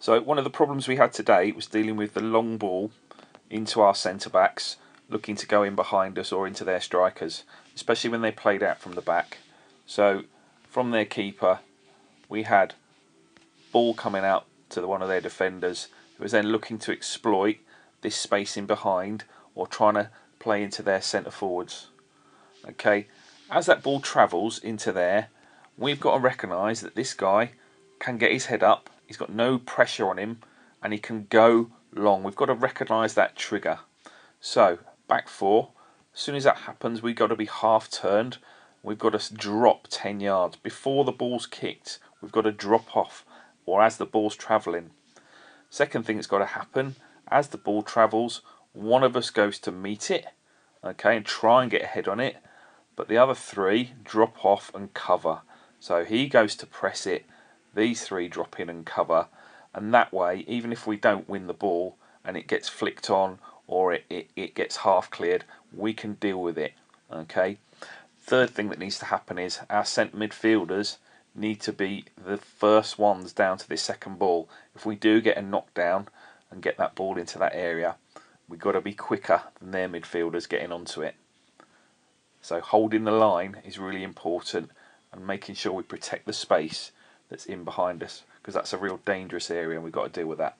So one of the problems we had today was dealing with the long ball into our centre backs, looking to go in behind us or into their strikers, especially when they played out from the back. So from their keeper, we had ball coming out to one of their defenders, who was then looking to exploit this space in behind or trying to play into their centre forwards. Okay, as that ball travels into there, we've got to recognise that this guy can get his head up He's got no pressure on him and he can go long. We've got to recognise that trigger. So, back four. As soon as that happens, we've got to be half turned. We've got to drop 10 yards. Before the ball's kicked, we've got to drop off or as the ball's travelling. Second thing that's got to happen, as the ball travels, one of us goes to meet it, okay, and try and get ahead on it, but the other three drop off and cover. So he goes to press it, these three drop in and cover, and that way, even if we don't win the ball and it gets flicked on or it, it, it gets half cleared, we can deal with it. Okay. Third thing that needs to happen is our centre midfielders need to be the first ones down to this second ball. If we do get a knockdown and get that ball into that area, we've got to be quicker than their midfielders getting onto it. So holding the line is really important and making sure we protect the space that's in behind us because that's a real dangerous area and we've got to deal with that.